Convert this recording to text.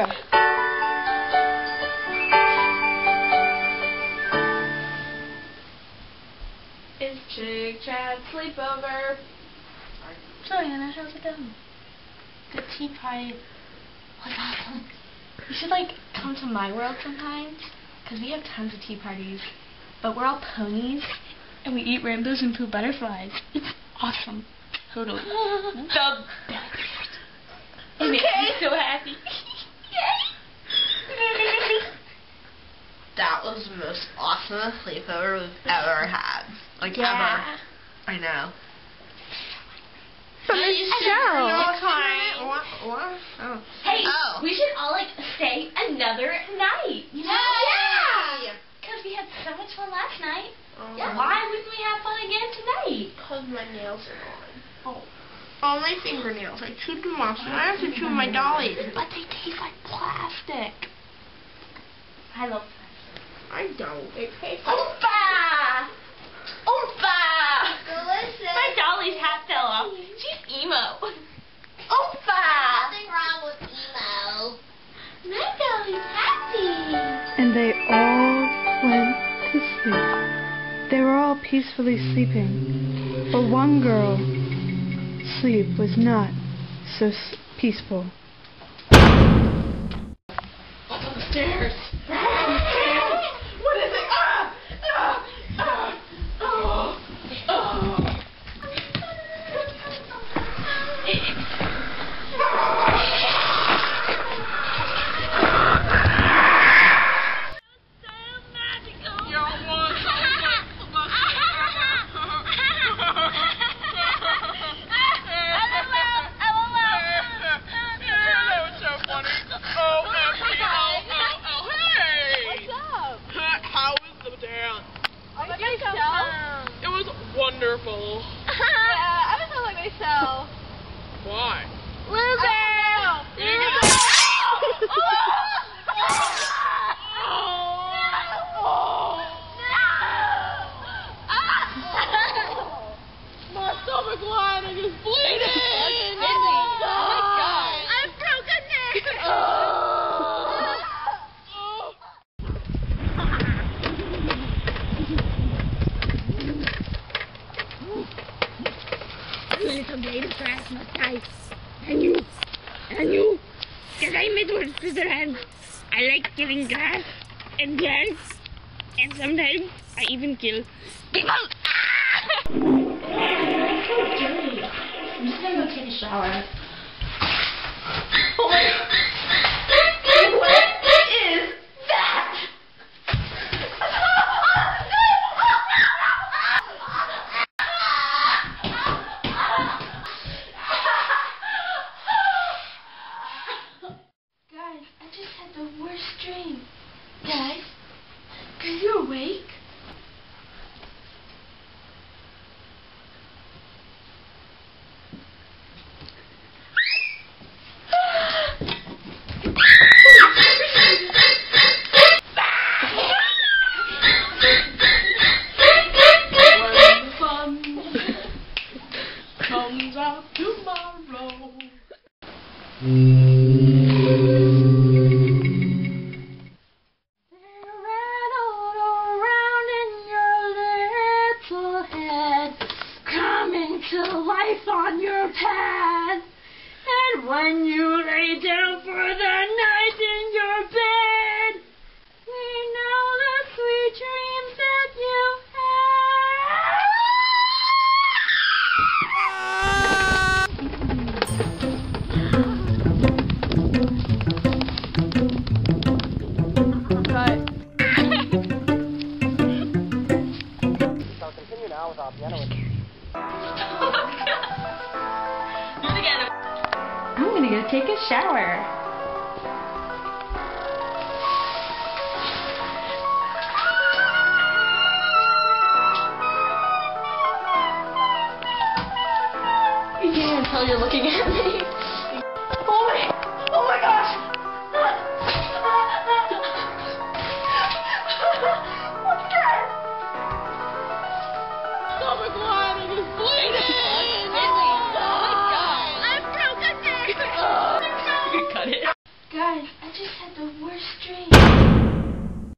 It's Chick Chat Sleepover. So Anna, how's it going? The tea party was awesome. You should like come to my world sometimes, cause we have tons of tea parties, but we're all ponies, and we eat rainbows and poop butterflies. It's awesome. Totally. the best. It makes me so happy. That was the awesome sleepover we've ever had. Like Yeah. ever. I know. From the No, What? What? Oh. Hey, Oh. we should all like stay another night. You know? Yeah. Because we had so much fun last night. Oh. Why wouldn't we have fun again tonight? Because my nails are gone. Oh. All my fingernails. I chewed them off, so I have to chew my dollies. But they taste like plastic. I love. I don't. They taste like Oompa! Oompa! Delicious. My dolly's hat fell off. She's emo. Oompa! Nothing wrong with emo. My dolly's happy. and they all went to sleep. They were all peacefully sleeping, but one girl sleep was not so s- peaceful. stairs. Wonderful. yeah, I was not like myself. Why? Loser! You didn't get- My stomach lining is bleeding. Oh my god! I've broken neck! And you, and you, because I'm Edward Scissorhands. I like killing grass and plants, and sometimes I even kill people. I'm just gonna go take a shower. Oh my What is that? Guys, I just had the worst dream. Guys, are you awake? Comes out tomorrow. Life on your path. And when you gonna go take a shower. You can't even tell you're looking at me.